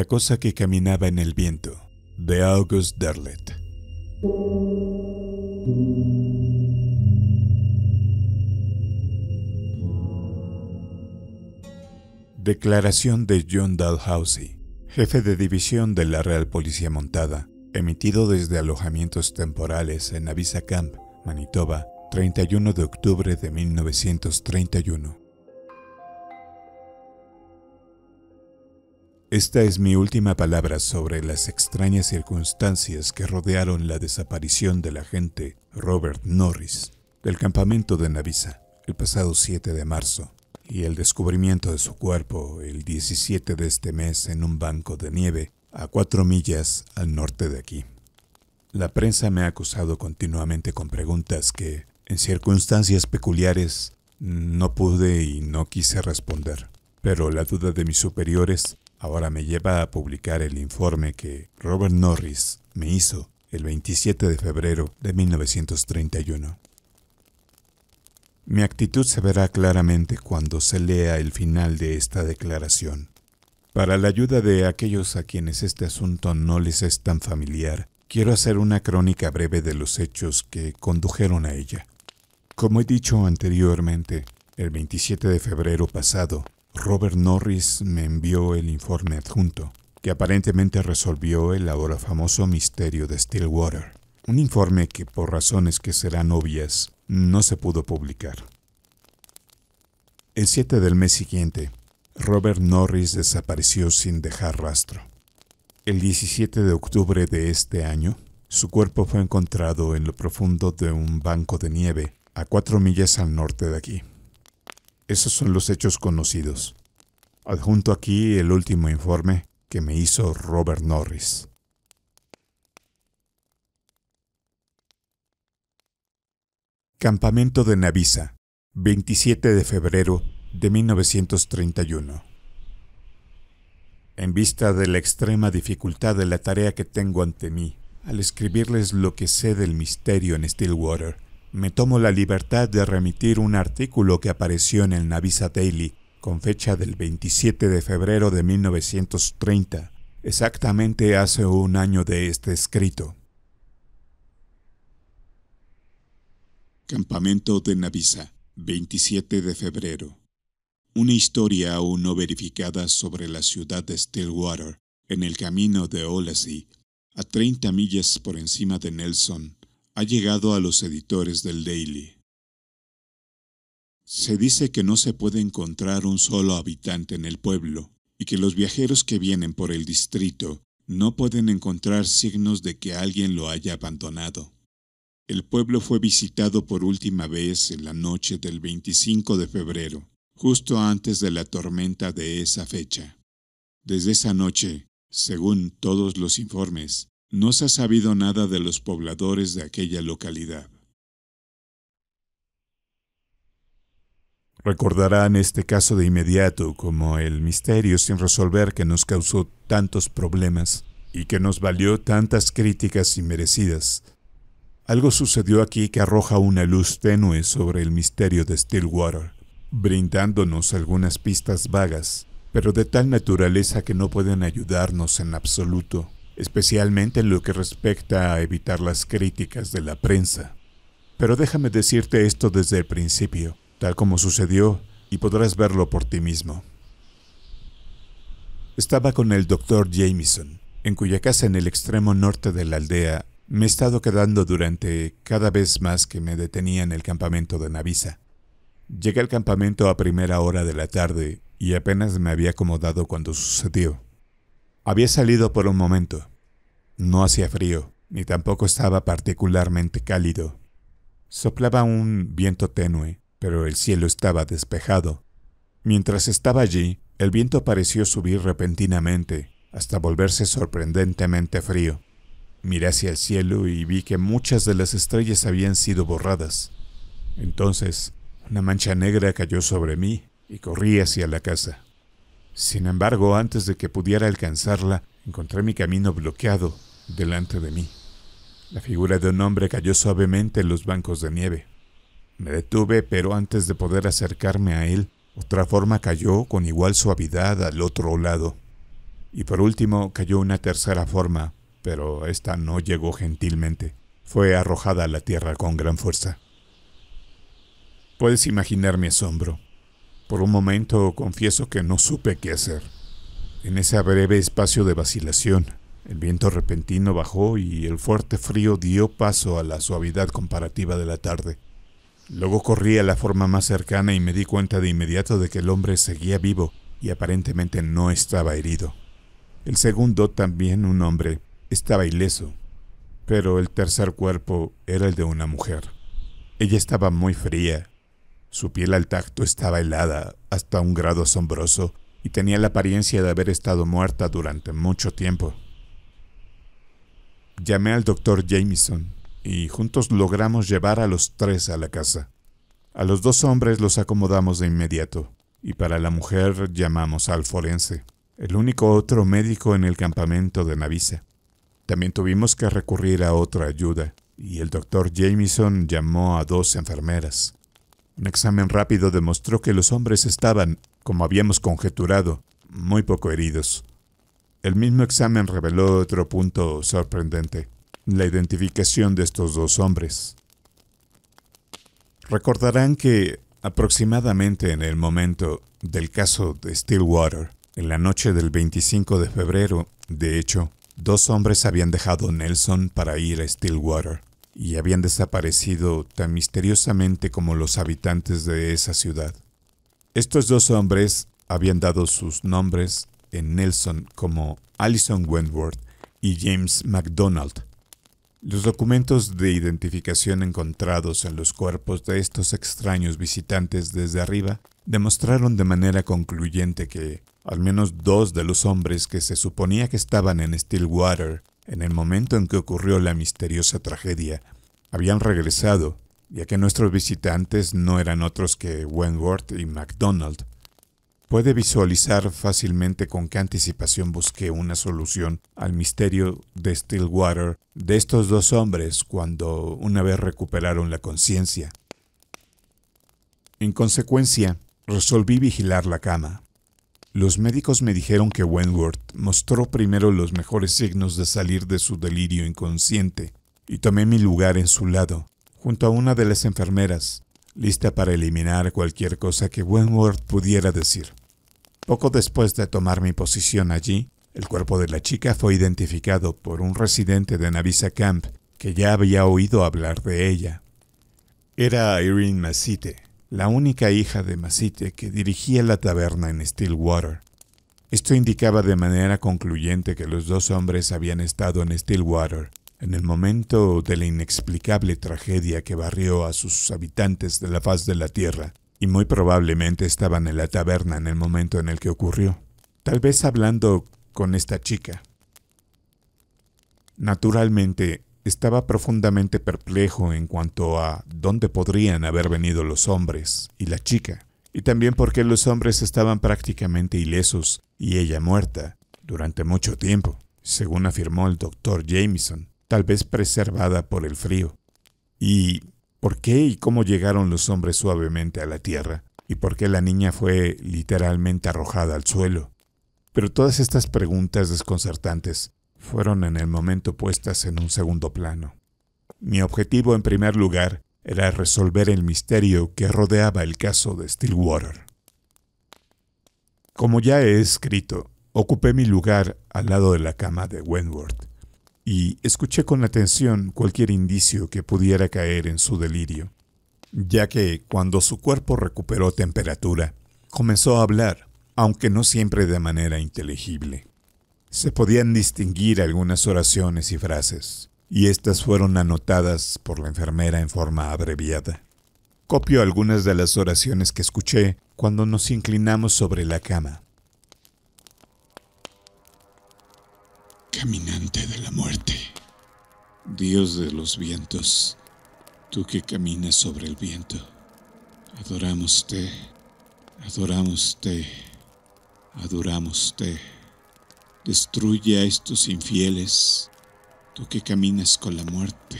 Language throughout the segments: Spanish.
La cosa que caminaba en el viento, de August Derlet. Declaración de John Dalhousie, jefe de división de la Real Policía Montada, emitido desde alojamientos temporales en Avisa Camp, Manitoba, 31 de octubre de 1931. Esta es mi última palabra sobre las extrañas circunstancias que rodearon la desaparición del agente Robert Norris del campamento de Navisa el pasado 7 de marzo y el descubrimiento de su cuerpo el 17 de este mes en un banco de nieve a cuatro millas al norte de aquí. La prensa me ha acusado continuamente con preguntas que, en circunstancias peculiares, no pude y no quise responder. Pero la duda de mis superiores ahora me lleva a publicar el informe que Robert Norris me hizo el 27 de febrero de 1931. Mi actitud se verá claramente cuando se lea el final de esta declaración. Para la ayuda de aquellos a quienes este asunto no les es tan familiar, quiero hacer una crónica breve de los hechos que condujeron a ella. Como he dicho anteriormente, el 27 de febrero pasado, Robert Norris me envió el informe adjunto, que aparentemente resolvió el ahora famoso misterio de Stillwater. Un informe que, por razones que serán obvias, no se pudo publicar. El 7 del mes siguiente, Robert Norris desapareció sin dejar rastro. El 17 de octubre de este año, su cuerpo fue encontrado en lo profundo de un banco de nieve a cuatro millas al norte de aquí. Esos son los hechos conocidos. Adjunto aquí el último informe que me hizo Robert Norris. Campamento de Navisa, 27 de febrero de 1931. En vista de la extrema dificultad de la tarea que tengo ante mí, al escribirles lo que sé del misterio en Stillwater, me tomo la libertad de remitir un artículo que apareció en el Navisa Daily con fecha del 27 de febrero de 1930, exactamente hace un año de este escrito. Campamento de Navisa, 27 de febrero. Una historia aún no verificada sobre la ciudad de Stillwater, en el camino de Olasey, a 30 millas por encima de Nelson, ha llegado a los editores del Daily. Se dice que no se puede encontrar un solo habitante en el pueblo y que los viajeros que vienen por el distrito no pueden encontrar signos de que alguien lo haya abandonado. El pueblo fue visitado por última vez en la noche del 25 de febrero justo antes de la tormenta de esa fecha. Desde esa noche, según todos los informes, no se ha sabido nada de los pobladores de aquella localidad. Recordarán este caso de inmediato como el misterio sin resolver que nos causó tantos problemas y que nos valió tantas críticas inmerecidas. Algo sucedió aquí que arroja una luz tenue sobre el misterio de Stillwater brindándonos algunas pistas vagas, pero de tal naturaleza que no pueden ayudarnos en absoluto, especialmente en lo que respecta a evitar las críticas de la prensa. Pero déjame decirte esto desde el principio, tal como sucedió, y podrás verlo por ti mismo. Estaba con el doctor Jameson, en cuya casa en el extremo norte de la aldea me he estado quedando durante cada vez más que me detenía en el campamento de Navisa. Llegué al campamento a primera hora de la tarde y apenas me había acomodado cuando sucedió. Había salido por un momento. No hacía frío, ni tampoco estaba particularmente cálido. Soplaba un viento tenue, pero el cielo estaba despejado. Mientras estaba allí, el viento pareció subir repentinamente, hasta volverse sorprendentemente frío. Miré hacia el cielo y vi que muchas de las estrellas habían sido borradas. Entonces una mancha negra cayó sobre mí y corrí hacia la casa. Sin embargo, antes de que pudiera alcanzarla, encontré mi camino bloqueado delante de mí. La figura de un hombre cayó suavemente en los bancos de nieve. Me detuve, pero antes de poder acercarme a él, otra forma cayó con igual suavidad al otro lado. Y por último cayó una tercera forma, pero esta no llegó gentilmente. Fue arrojada a la tierra con gran fuerza. Puedes imaginar mi asombro. Por un momento confieso que no supe qué hacer. En ese breve espacio de vacilación, el viento repentino bajó y el fuerte frío dio paso a la suavidad comparativa de la tarde. Luego corrí a la forma más cercana y me di cuenta de inmediato de que el hombre seguía vivo y aparentemente no estaba herido. El segundo, también un hombre, estaba ileso, pero el tercer cuerpo era el de una mujer. Ella estaba muy fría, su piel al tacto estaba helada hasta un grado asombroso y tenía la apariencia de haber estado muerta durante mucho tiempo. Llamé al doctor Jameson y juntos logramos llevar a los tres a la casa. A los dos hombres los acomodamos de inmediato y para la mujer llamamos al forense, el único otro médico en el campamento de Navisa. También tuvimos que recurrir a otra ayuda y el doctor Jameson llamó a dos enfermeras. Un examen rápido demostró que los hombres estaban, como habíamos conjeturado, muy poco heridos. El mismo examen reveló otro punto sorprendente, la identificación de estos dos hombres. Recordarán que aproximadamente en el momento del caso de Stillwater, en la noche del 25 de febrero, de hecho, dos hombres habían dejado Nelson para ir a Stillwater y habían desaparecido tan misteriosamente como los habitantes de esa ciudad. Estos dos hombres habían dado sus nombres en Nelson como Allison Wentworth y James MacDonald. Los documentos de identificación encontrados en los cuerpos de estos extraños visitantes desde arriba demostraron de manera concluyente que al menos dos de los hombres que se suponía que estaban en Stillwater en el momento en que ocurrió la misteriosa tragedia, habían regresado, ya que nuestros visitantes no eran otros que Wentworth y MacDonald. Puede visualizar fácilmente con qué anticipación busqué una solución al misterio de Stillwater de estos dos hombres cuando una vez recuperaron la conciencia. En consecuencia, resolví vigilar la cama. Los médicos me dijeron que Wentworth mostró primero los mejores signos de salir de su delirio inconsciente, y tomé mi lugar en su lado, junto a una de las enfermeras, lista para eliminar cualquier cosa que Wentworth pudiera decir. Poco después de tomar mi posición allí, el cuerpo de la chica fue identificado por un residente de Navisa Camp que ya había oído hablar de ella. Era Irene Masite, la única hija de Masite que dirigía la taberna en Stillwater. Esto indicaba de manera concluyente que los dos hombres habían estado en Stillwater en el momento de la inexplicable tragedia que barrió a sus habitantes de la faz de la tierra, y muy probablemente estaban en la taberna en el momento en el que ocurrió, tal vez hablando con esta chica. Naturalmente, estaba profundamente perplejo en cuanto a dónde podrían haber venido los hombres y la chica, y también porque los hombres estaban prácticamente ilesos y ella muerta durante mucho tiempo, según afirmó el doctor Jameson, tal vez preservada por el frío. ¿Y por qué y cómo llegaron los hombres suavemente a la tierra? ¿Y por qué la niña fue literalmente arrojada al suelo? Pero todas estas preguntas desconcertantes fueron en el momento puestas en un segundo plano. Mi objetivo en primer lugar era resolver el misterio que rodeaba el caso de Stillwater. Como ya he escrito, ocupé mi lugar al lado de la cama de Wentworth y escuché con atención cualquier indicio que pudiera caer en su delirio, ya que cuando su cuerpo recuperó temperatura, comenzó a hablar, aunque no siempre de manera inteligible. Se podían distinguir algunas oraciones y frases, y estas fueron anotadas por la enfermera en forma abreviada. Copio algunas de las oraciones que escuché cuando nos inclinamos sobre la cama. Caminante de la muerte, Dios de los vientos, tú que caminas sobre el viento, adoramos te, adoramos te, adoramos te. Destruye a estos infieles, tú que caminas con la muerte,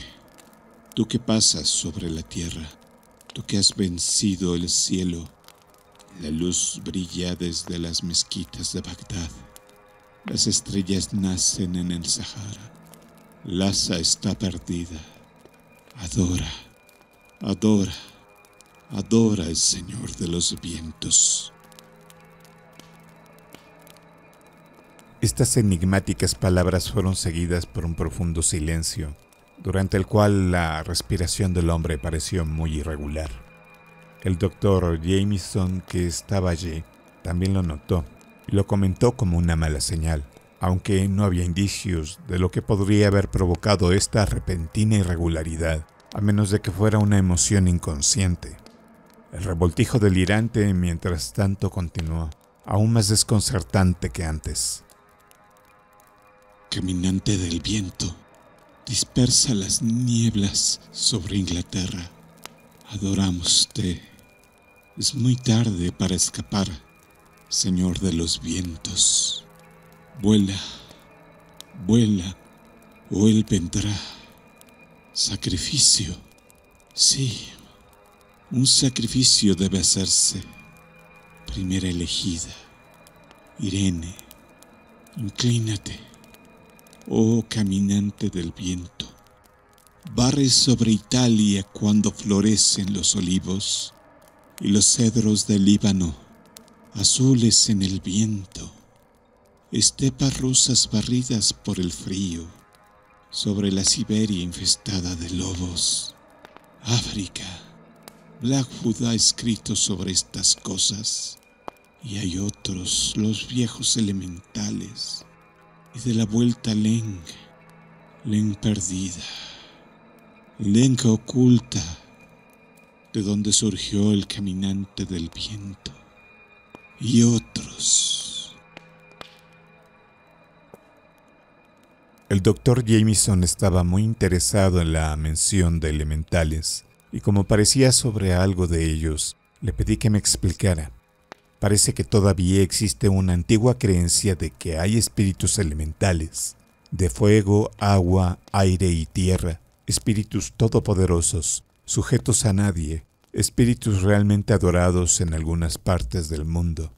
tú que pasas sobre la tierra, tú que has vencido el cielo, la luz brilla desde las mezquitas de Bagdad. Las estrellas nacen en el Sahara. Lhasa está perdida. Adora, adora, adora al Señor de los vientos. Estas enigmáticas palabras fueron seguidas por un profundo silencio, durante el cual la respiración del hombre pareció muy irregular. El doctor Jameson, que estaba allí, también lo notó lo comentó como una mala señal, aunque no había indicios de lo que podría haber provocado esta repentina irregularidad, a menos de que fuera una emoción inconsciente. El revoltijo delirante mientras tanto continuó, aún más desconcertante que antes caminante del viento, dispersa las nieblas sobre Inglaterra. Adoramos te. Es muy tarde para escapar, Señor de los vientos. Vuela, vuela, o Él vendrá. Sacrificio, sí, un sacrificio debe hacerse. Primera elegida, Irene, inclínate oh caminante del viento, barre sobre Italia cuando florecen los olivos y los cedros del Líbano, azules en el viento, estepas rusas barridas por el frío, sobre la Siberia infestada de lobos, África, Blackwood ha escrito sobre estas cosas, y hay otros, los viejos elementales, y de la vuelta Leng, Leng perdida, Leng oculta, de donde surgió el caminante del viento, y otros. El doctor Jameson estaba muy interesado en la mención de elementales, y como parecía sobre algo de ellos, le pedí que me explicara. Parece que todavía existe una antigua creencia de que hay espíritus elementales, de fuego, agua, aire y tierra, espíritus todopoderosos, sujetos a nadie, espíritus realmente adorados en algunas partes del mundo.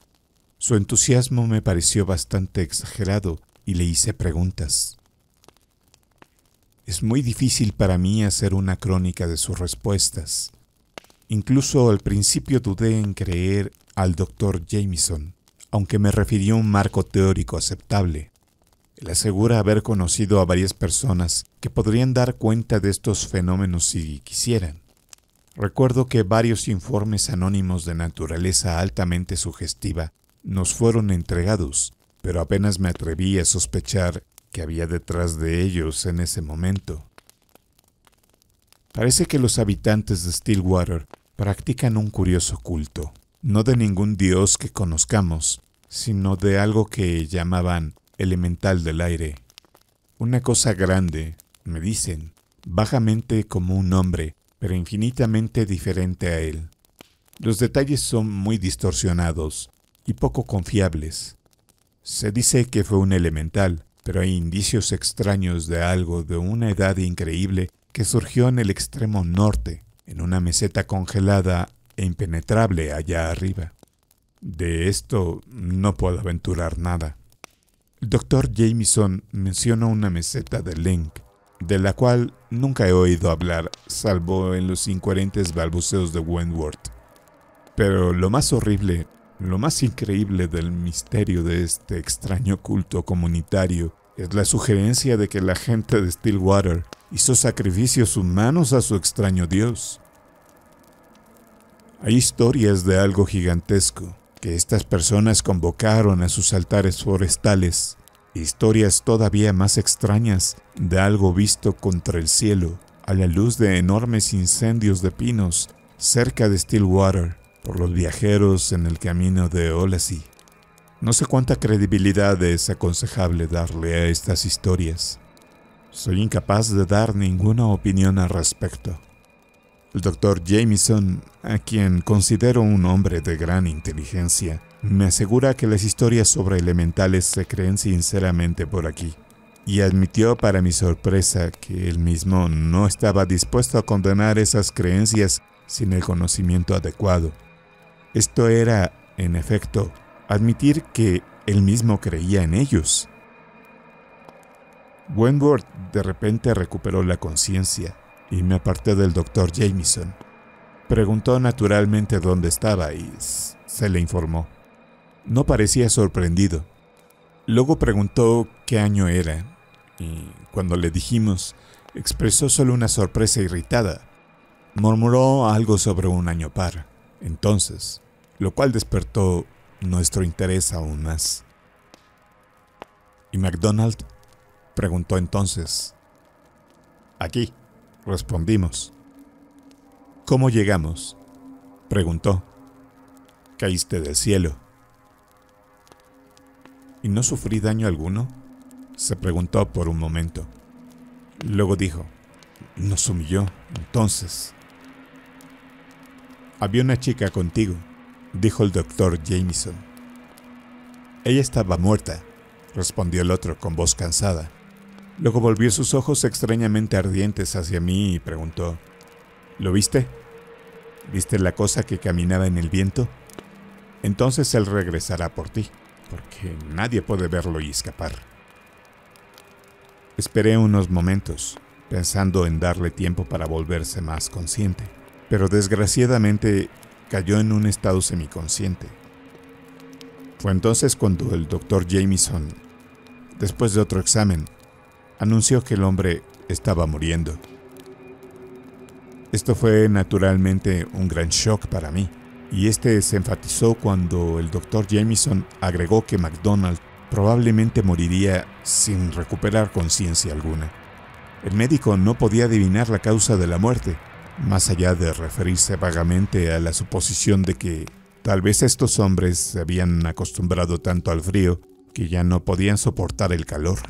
Su entusiasmo me pareció bastante exagerado y le hice preguntas. Es muy difícil para mí hacer una crónica de sus respuestas. Incluso al principio dudé en creer al doctor Jameson, aunque me refirió un marco teórico aceptable. Él asegura haber conocido a varias personas que podrían dar cuenta de estos fenómenos si quisieran. Recuerdo que varios informes anónimos de naturaleza altamente sugestiva nos fueron entregados, pero apenas me atreví a sospechar que había detrás de ellos en ese momento. Parece que los habitantes de Stillwater practican un curioso culto no de ningún dios que conozcamos, sino de algo que llamaban elemental del aire. Una cosa grande, me dicen, bajamente como un hombre, pero infinitamente diferente a él. Los detalles son muy distorsionados y poco confiables. Se dice que fue un elemental, pero hay indicios extraños de algo de una edad increíble que surgió en el extremo norte, en una meseta congelada e impenetrable allá arriba. De esto no puedo aventurar nada. El doctor Jameson menciona una meseta de Link, de la cual nunca he oído hablar, salvo en los incoherentes balbuceos de Wentworth. Pero lo más horrible, lo más increíble del misterio de este extraño culto comunitario es la sugerencia de que la gente de Stillwater hizo sacrificios humanos a su extraño dios. Hay historias de algo gigantesco que estas personas convocaron a sus altares forestales, historias todavía más extrañas de algo visto contra el cielo a la luz de enormes incendios de pinos cerca de Stillwater por los viajeros en el camino de Olasey. No sé cuánta credibilidad es aconsejable darle a estas historias. Soy incapaz de dar ninguna opinión al respecto. El doctor Jameson, a quien considero un hombre de gran inteligencia, me asegura que las historias sobre elementales se creen sinceramente por aquí, y admitió para mi sorpresa que él mismo no estaba dispuesto a condenar esas creencias sin el conocimiento adecuado. Esto era, en efecto, admitir que él mismo creía en ellos, Wentworth de repente recuperó la conciencia y me aparté del doctor Jameson. Preguntó naturalmente dónde estaba y se le informó. No parecía sorprendido. Luego preguntó qué año era y cuando le dijimos, expresó solo una sorpresa irritada. Murmuró algo sobre un año par, entonces, lo cual despertó nuestro interés aún más. ¿Y MacDonald? preguntó entonces. Aquí, respondimos. ¿Cómo llegamos? preguntó. Caíste del cielo. ¿Y no sufrí daño alguno? se preguntó por un momento. Luego dijo, nos humilló, entonces. Había una chica contigo, dijo el doctor Jameson. Ella estaba muerta, respondió el otro con voz cansada. Luego volvió sus ojos extrañamente ardientes hacia mí y preguntó, ¿Lo viste? ¿Viste la cosa que caminaba en el viento? Entonces él regresará por ti, porque nadie puede verlo y escapar. Esperé unos momentos, pensando en darle tiempo para volverse más consciente, pero desgraciadamente cayó en un estado semiconsciente. Fue entonces cuando el doctor Jameson, después de otro examen, anunció que el hombre estaba muriendo. Esto fue naturalmente un gran shock para mí, y este se enfatizó cuando el doctor Jameson agregó que McDonald probablemente moriría sin recuperar conciencia alguna. El médico no podía adivinar la causa de la muerte, más allá de referirse vagamente a la suposición de que tal vez estos hombres se habían acostumbrado tanto al frío que ya no podían soportar el calor.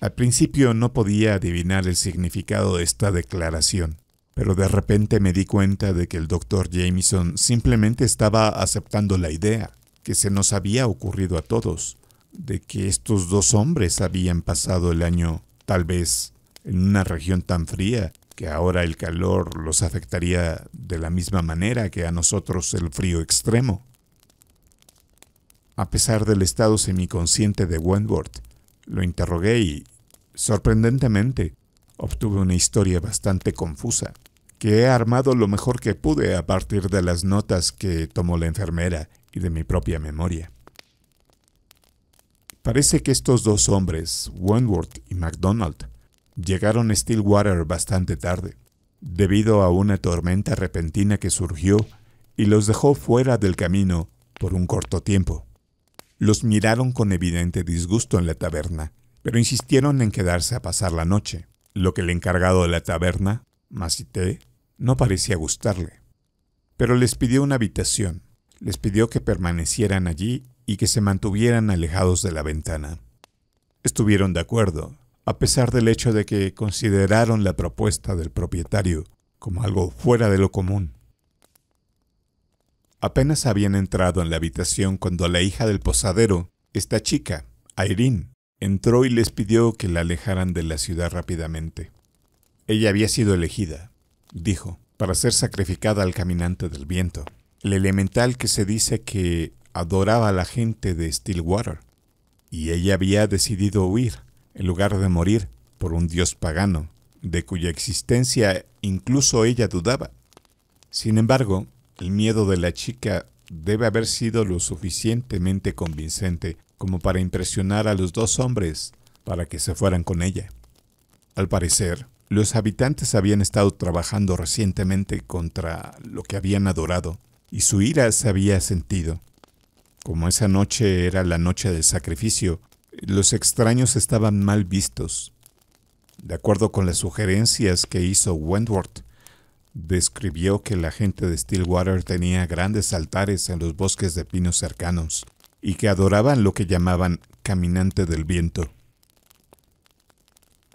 Al principio no podía adivinar el significado de esta declaración, pero de repente me di cuenta de que el doctor Jameson simplemente estaba aceptando la idea que se nos había ocurrido a todos, de que estos dos hombres habían pasado el año tal vez en una región tan fría que ahora el calor los afectaría de la misma manera que a nosotros el frío extremo. A pesar del estado semiconsciente de Wentworth, lo interrogué y, sorprendentemente, obtuve una historia bastante confusa, que he armado lo mejor que pude a partir de las notas que tomó la enfermera y de mi propia memoria. Parece que estos dos hombres, Wentworth y MacDonald, llegaron a Stillwater bastante tarde, debido a una tormenta repentina que surgió y los dejó fuera del camino por un corto tiempo. Los miraron con evidente disgusto en la taberna, pero insistieron en quedarse a pasar la noche, lo que el encargado de la taberna, Masité, no parecía gustarle. Pero les pidió una habitación, les pidió que permanecieran allí y que se mantuvieran alejados de la ventana. Estuvieron de acuerdo, a pesar del hecho de que consideraron la propuesta del propietario como algo fuera de lo común. Apenas habían entrado en la habitación cuando la hija del posadero, esta chica, Irene, entró y les pidió que la alejaran de la ciudad rápidamente. Ella había sido elegida, dijo, para ser sacrificada al caminante del viento el elemental que se dice que adoraba a la gente de Stillwater, y ella había decidido huir, en lugar de morir, por un dios pagano, de cuya existencia incluso ella dudaba. Sin embargo, el miedo de la chica debe haber sido lo suficientemente convincente como para impresionar a los dos hombres para que se fueran con ella. Al parecer, los habitantes habían estado trabajando recientemente contra lo que habían adorado, y su ira se había sentido. Como esa noche era la noche del sacrificio, los extraños estaban mal vistos. De acuerdo con las sugerencias que hizo Wentworth, describió que la gente de Stillwater tenía grandes altares en los bosques de pinos cercanos y que adoraban lo que llamaban caminante del viento.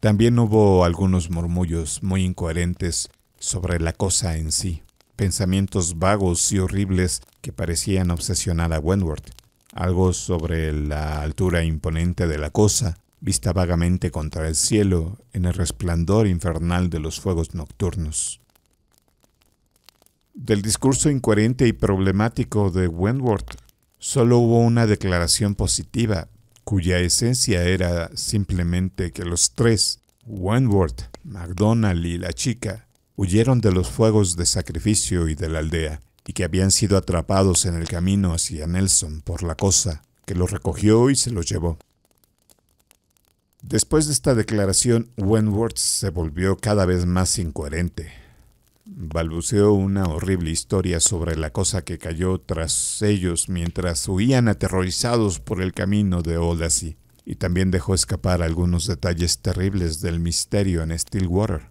También hubo algunos murmullos muy incoherentes sobre la cosa en sí pensamientos vagos y horribles que parecían obsesionar a Wentworth. Algo sobre la altura imponente de la cosa, vista vagamente contra el cielo en el resplandor infernal de los fuegos nocturnos. Del discurso incoherente y problemático de Wentworth, solo hubo una declaración positiva cuya esencia era simplemente que los tres, Wentworth, MacDonald y la chica, huyeron de los fuegos de sacrificio y de la aldea, y que habían sido atrapados en el camino hacia Nelson por la cosa, que los recogió y se los llevó. Después de esta declaración, Wentworth se volvió cada vez más incoherente. Balbuceó una horrible historia sobre la cosa que cayó tras ellos mientras huían aterrorizados por el camino de Olassie, y también dejó escapar algunos detalles terribles del misterio en Stillwater.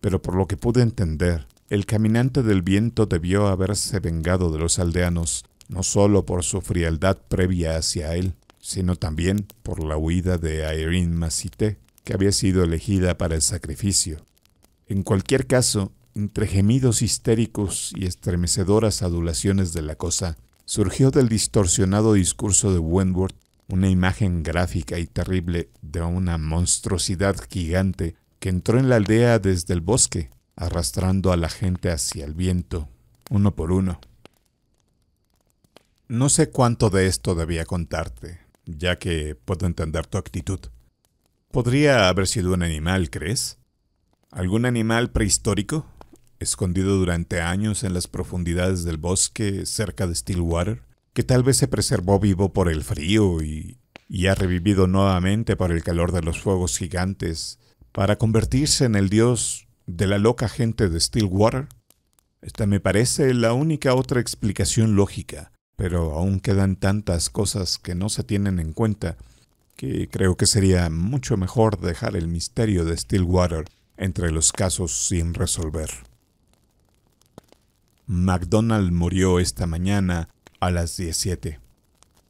Pero por lo que pude entender, el caminante del viento debió haberse vengado de los aldeanos, no solo por su frialdad previa hacia él, sino también por la huida de Irene Masité, que había sido elegida para el sacrificio. En cualquier caso, entre gemidos histéricos y estremecedoras adulaciones de la cosa, surgió del distorsionado discurso de Wentworth una imagen gráfica y terrible de una monstruosidad gigante que entró en la aldea desde el bosque, arrastrando a la gente hacia el viento, uno por uno. No sé cuánto de esto debía contarte, ya que puedo entender tu actitud. Podría haber sido un animal, ¿crees? ¿Algún animal prehistórico? Escondido durante años en las profundidades del bosque cerca de Stillwater, que tal vez se preservó vivo por el frío y, y ha revivido nuevamente por el calor de los fuegos gigantes, para convertirse en el dios de la loca gente de Stillwater? Esta me parece la única otra explicación lógica, pero aún quedan tantas cosas que no se tienen en cuenta que creo que sería mucho mejor dejar el misterio de Stillwater entre los casos sin resolver. MacDonald murió esta mañana a las 17.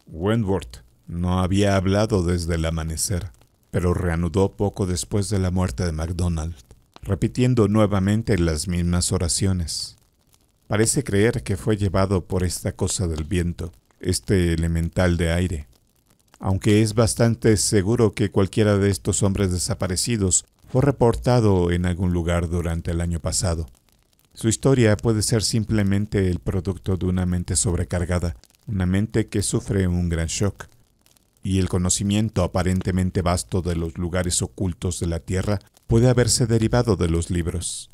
Wentworth no había hablado desde el amanecer, pero reanudó poco después de la muerte de MacDonald, repitiendo nuevamente las mismas oraciones. Parece creer que fue llevado por esta cosa del viento, este elemental de aire, aunque es bastante seguro que cualquiera de estos hombres desaparecidos fue reportado en algún lugar durante el año pasado. Su historia puede ser simplemente el producto de una mente sobrecargada, una mente que sufre un gran shock, y el conocimiento aparentemente vasto de los lugares ocultos de la Tierra puede haberse derivado de los libros.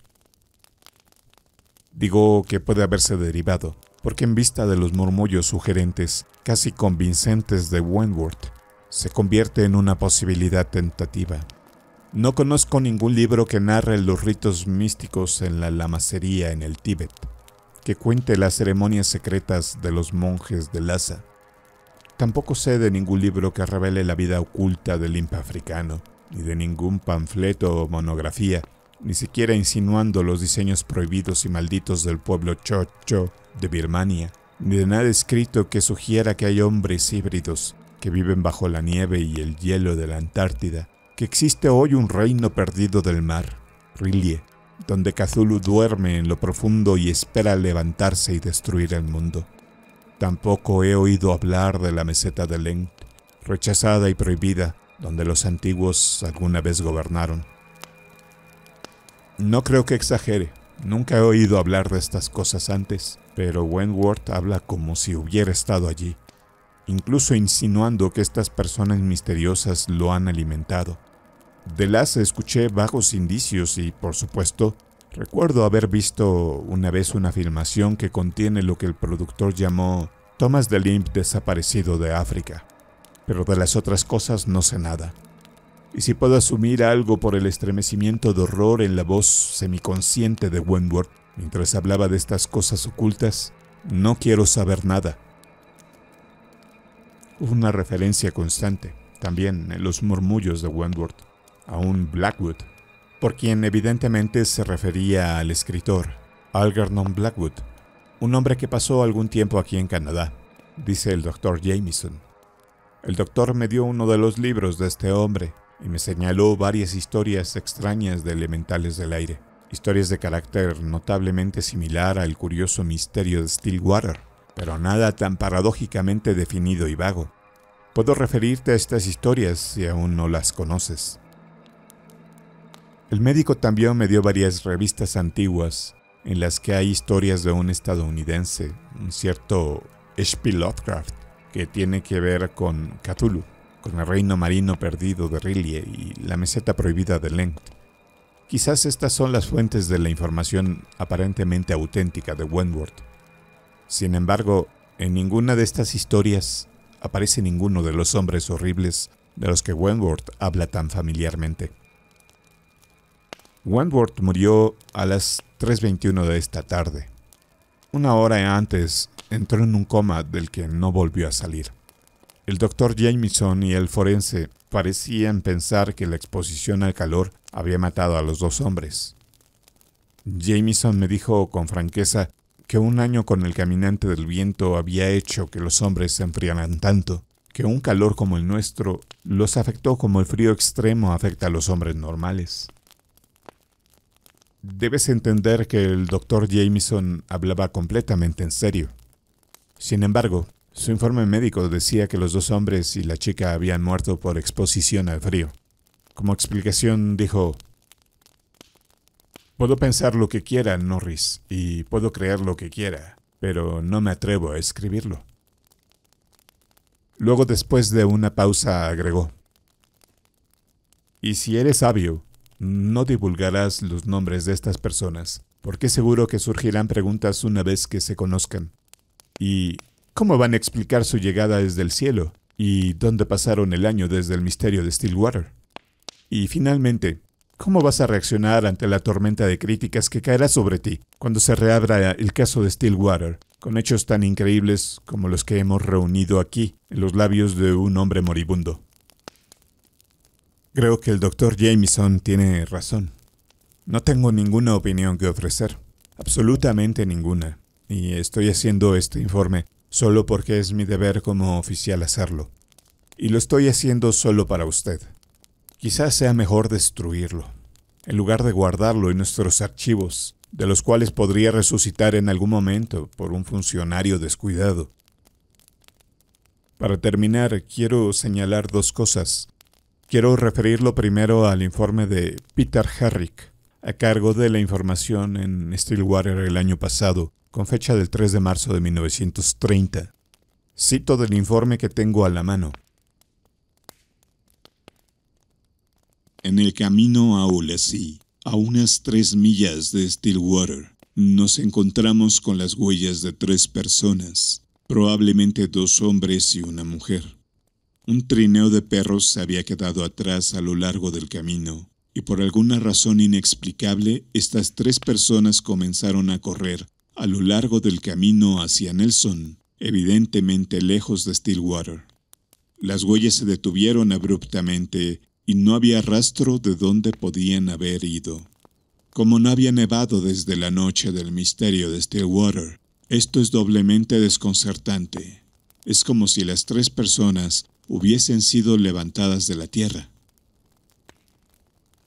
Digo que puede haberse derivado, porque en vista de los murmullos sugerentes, casi convincentes de Wentworth, se convierte en una posibilidad tentativa. No conozco ningún libro que narre los ritos místicos en la lamacería en el Tíbet, que cuente las ceremonias secretas de los monjes de Lhasa. Tampoco sé de ningún libro que revele la vida oculta del limpa africano, ni de ningún panfleto o monografía, ni siquiera insinuando los diseños prohibidos y malditos del pueblo Cho-Cho de Birmania, ni de nada escrito que sugiera que hay hombres híbridos que viven bajo la nieve y el hielo de la Antártida que existe hoy un reino perdido del mar, Rilie, donde Cthulhu duerme en lo profundo y espera levantarse y destruir el mundo. Tampoco he oído hablar de la meseta de Leng, rechazada y prohibida, donde los antiguos alguna vez gobernaron. No creo que exagere, nunca he oído hablar de estas cosas antes, pero Wentworth habla como si hubiera estado allí, incluso insinuando que estas personas misteriosas lo han alimentado. De las escuché bajos indicios y, por supuesto, recuerdo haber visto una vez una filmación que contiene lo que el productor llamó Thomas de Limp desaparecido de África. Pero de las otras cosas no sé nada. Y si puedo asumir algo por el estremecimiento de horror en la voz semiconsciente de Wentworth mientras hablaba de estas cosas ocultas, no quiero saber nada. Una referencia constante, también en los murmullos de Wentworth, a un Blackwood, por quien evidentemente se refería al escritor Algernon Blackwood, un hombre que pasó algún tiempo aquí en Canadá, dice el doctor Jameson. El doctor me dio uno de los libros de este hombre y me señaló varias historias extrañas de elementales del aire, historias de carácter notablemente similar al curioso misterio de Stillwater, pero nada tan paradójicamente definido y vago. Puedo referirte a estas historias si aún no las conoces. El médico también me dio varias revistas antiguas en las que hay historias de un estadounidense, un cierto H.P. Lovecraft, que tiene que ver con Cthulhu, con el reino marino perdido de Rillie y la meseta prohibida de Length. Quizás estas son las fuentes de la información aparentemente auténtica de Wentworth. Sin embargo, en ninguna de estas historias aparece ninguno de los hombres horribles de los que Wentworth habla tan familiarmente. Wentworth murió a las 3.21 de esta tarde. Una hora antes entró en un coma del que no volvió a salir. El doctor Jameson y el forense parecían pensar que la exposición al calor había matado a los dos hombres. Jameson me dijo con franqueza que un año con el caminante del viento había hecho que los hombres se enfriaran tanto, que un calor como el nuestro los afectó como el frío extremo afecta a los hombres normales. Debes entender que el doctor Jameson hablaba completamente en serio. Sin embargo, su informe médico decía que los dos hombres y la chica habían muerto por exposición al frío. Como explicación dijo, Puedo pensar lo que quiera, Norris, y puedo creer lo que quiera, pero no me atrevo a escribirlo. Luego, después de una pausa, agregó, Y si eres sabio, no divulgarás los nombres de estas personas, porque seguro que surgirán preguntas una vez que se conozcan. Y ¿Cómo van a explicar su llegada desde el cielo? ¿Y dónde pasaron el año desde el misterio de Stillwater? Y finalmente, ¿cómo vas a reaccionar ante la tormenta de críticas que caerá sobre ti cuando se reabra el caso de Stillwater, con hechos tan increíbles como los que hemos reunido aquí en los labios de un hombre moribundo? Creo que el doctor Jameson tiene razón. No tengo ninguna opinión que ofrecer, absolutamente ninguna, y estoy haciendo este informe solo porque es mi deber como oficial hacerlo. Y lo estoy haciendo solo para usted. Quizás sea mejor destruirlo, en lugar de guardarlo en nuestros archivos, de los cuales podría resucitar en algún momento por un funcionario descuidado. Para terminar, quiero señalar dos cosas. Quiero referirlo primero al informe de Peter Herrick, a cargo de la información en Stillwater el año pasado, con fecha del 3 de marzo de 1930. Cito del informe que tengo a la mano. En el camino a Ulesí, a unas tres millas de Stillwater, nos encontramos con las huellas de tres personas, probablemente dos hombres y una mujer. Un trineo de perros se había quedado atrás a lo largo del camino, y por alguna razón inexplicable, estas tres personas comenzaron a correr a lo largo del camino hacia Nelson, evidentemente lejos de Stillwater. Las huellas se detuvieron abruptamente y no había rastro de dónde podían haber ido. Como no había nevado desde la noche del misterio de Stillwater, esto es doblemente desconcertante. Es como si las tres personas hubiesen sido levantadas de la tierra.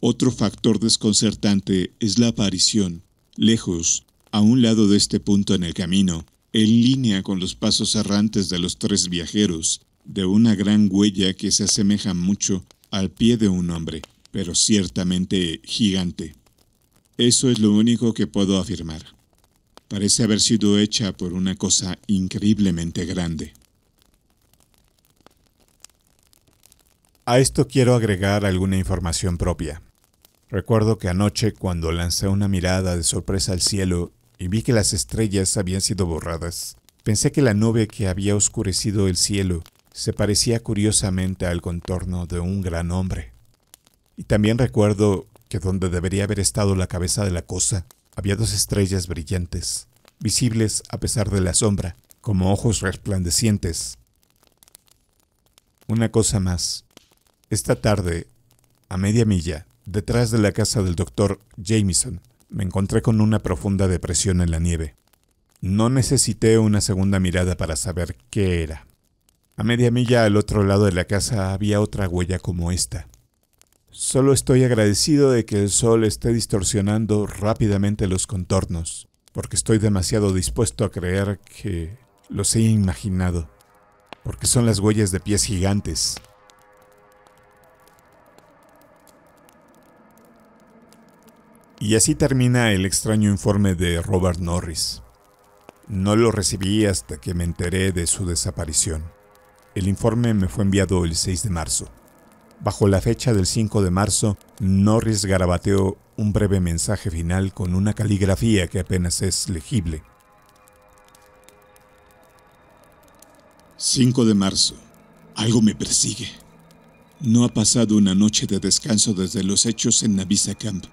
Otro factor desconcertante es la aparición, lejos, a un lado de este punto en el camino, en línea con los pasos errantes de los tres viajeros, de una gran huella que se asemeja mucho al pie de un hombre, pero ciertamente gigante. Eso es lo único que puedo afirmar. Parece haber sido hecha por una cosa increíblemente grande. A esto quiero agregar alguna información propia. Recuerdo que anoche, cuando lancé una mirada de sorpresa al cielo y vi que las estrellas habían sido borradas. Pensé que la nube que había oscurecido el cielo se parecía curiosamente al contorno de un gran hombre. Y también recuerdo que donde debería haber estado la cabeza de la cosa, había dos estrellas brillantes, visibles a pesar de la sombra, como ojos resplandecientes. Una cosa más. Esta tarde, a media milla, detrás de la casa del doctor Jameson, me encontré con una profunda depresión en la nieve. No necesité una segunda mirada para saber qué era. A media milla al otro lado de la casa había otra huella como esta. Solo estoy agradecido de que el sol esté distorsionando rápidamente los contornos, porque estoy demasiado dispuesto a creer que los he imaginado, porque son las huellas de pies gigantes, Y así termina el extraño informe de Robert Norris. No lo recibí hasta que me enteré de su desaparición. El informe me fue enviado el 6 de marzo. Bajo la fecha del 5 de marzo, Norris garabateó un breve mensaje final con una caligrafía que apenas es legible. 5 de marzo. Algo me persigue. No ha pasado una noche de descanso desde los hechos en Navisa Camp.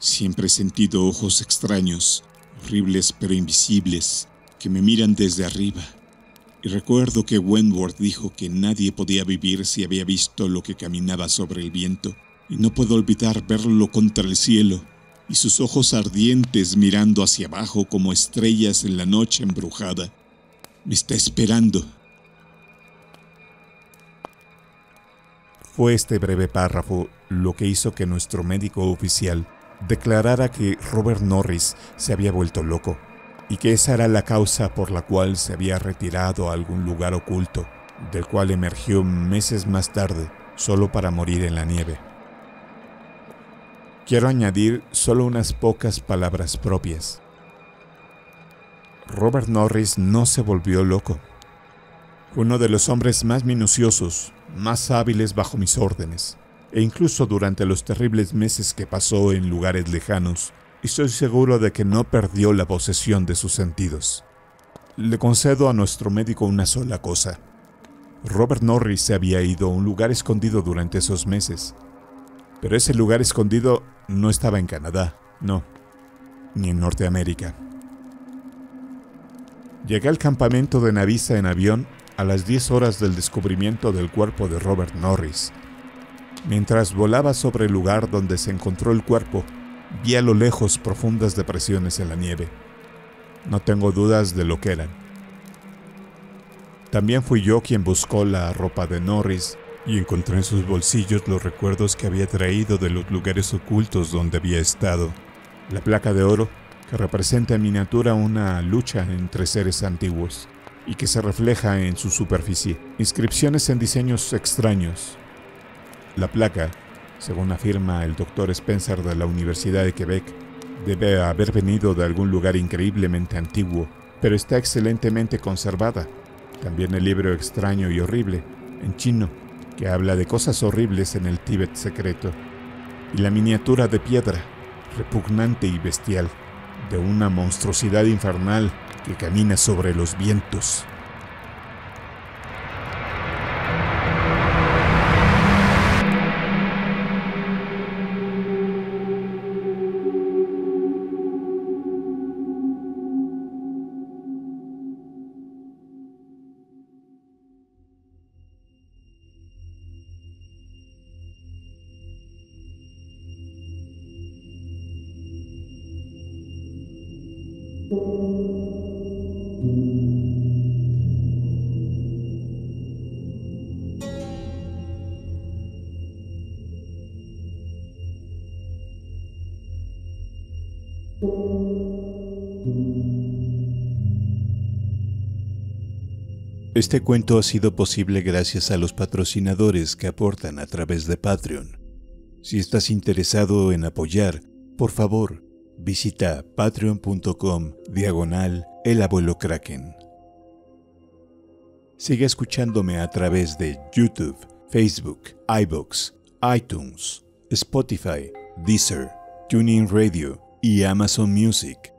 Siempre he sentido ojos extraños, horribles pero invisibles, que me miran desde arriba. Y recuerdo que Wentworth dijo que nadie podía vivir si había visto lo que caminaba sobre el viento, y no puedo olvidar verlo contra el cielo, y sus ojos ardientes mirando hacia abajo como estrellas en la noche embrujada. Me está esperando. Fue este breve párrafo lo que hizo que nuestro médico oficial declarara que Robert Norris se había vuelto loco y que esa era la causa por la cual se había retirado a algún lugar oculto, del cual emergió meses más tarde, solo para morir en la nieve. Quiero añadir solo unas pocas palabras propias. Robert Norris no se volvió loco. Uno de los hombres más minuciosos, más hábiles bajo mis órdenes, e incluso durante los terribles meses que pasó en lugares lejanos, estoy seguro de que no perdió la posesión de sus sentidos. Le concedo a nuestro médico una sola cosa. Robert Norris se había ido a un lugar escondido durante esos meses, pero ese lugar escondido no estaba en Canadá, no, ni en Norteamérica. Llegué al campamento de Navisa en avión a las 10 horas del descubrimiento del cuerpo de Robert Norris. Mientras volaba sobre el lugar donde se encontró el cuerpo, vi a lo lejos profundas depresiones en la nieve. No tengo dudas de lo que eran. También fui yo quien buscó la ropa de Norris y encontré en sus bolsillos los recuerdos que había traído de los lugares ocultos donde había estado. La placa de oro, que representa en miniatura una lucha entre seres antiguos y que se refleja en su superficie. Inscripciones en diseños extraños. La placa, según afirma el doctor Spencer de la Universidad de Quebec, debe haber venido de algún lugar increíblemente antiguo, pero está excelentemente conservada. También el libro extraño y horrible, en chino, que habla de cosas horribles en el Tíbet secreto. Y la miniatura de piedra, repugnante y bestial, de una monstruosidad infernal que camina sobre los vientos. Este cuento ha sido posible gracias a los patrocinadores que aportan a través de Patreon. Si estás interesado en apoyar, por favor, visita patreon.com diagonal el abuelo kraken. Sigue escuchándome a través de YouTube, Facebook, iBox, iTunes, Spotify, Deezer, TuneIn Radio y Amazon Music.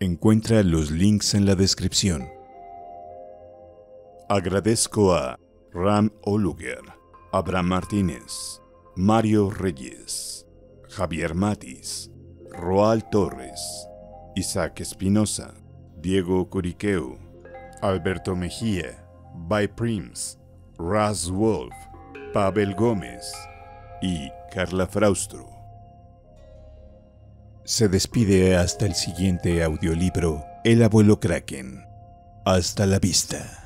Encuentra los links en la descripción. Agradezco a Ram Oluger, Abraham Martínez, Mario Reyes, Javier Matis, Roal Torres, Isaac Espinosa, Diego Curiqueo, Alberto Mejía, By Prims, Raz Wolf, Pavel Gómez y Carla Fraustro. Se despide hasta el siguiente audiolibro El abuelo Kraken. Hasta la vista.